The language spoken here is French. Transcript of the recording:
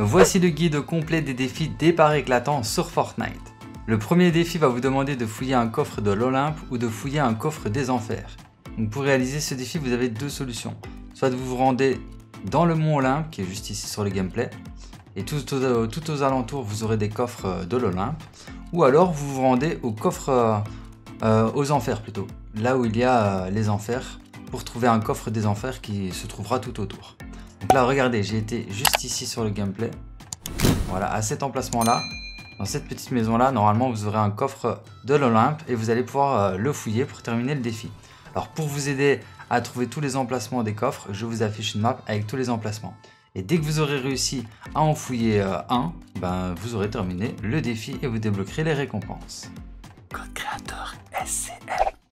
Voici le guide complet des défis départ éclatant sur Fortnite. Le premier défi va vous demander de fouiller un coffre de l'Olympe ou de fouiller un coffre des Enfers. Pour réaliser ce défi, vous avez deux solutions. Soit vous vous rendez dans le mont Olympe, qui est juste ici sur le gameplay, et tout aux, alentours, vous aurez des coffres de l'Olympe, ou alors vous vous rendez au coffre euh, euh, aux Enfers plutôt, là où il y a euh, les Enfers, pour trouver un coffre des Enfers qui se trouvera tout autour. Donc là, regardez, j'ai été juste ici sur le gameplay. Voilà, à cet emplacement-là, dans cette petite maison-là, normalement, vous aurez un coffre de l'Olympe et vous allez pouvoir euh, le fouiller pour terminer le défi. Alors, pour vous aider à trouver tous les emplacements des coffres, je vous affiche une map avec tous les emplacements. Et dès que vous aurez réussi à en fouiller euh, un, ben, vous aurez terminé le défi et vous débloquerez les récompenses. Code SCL.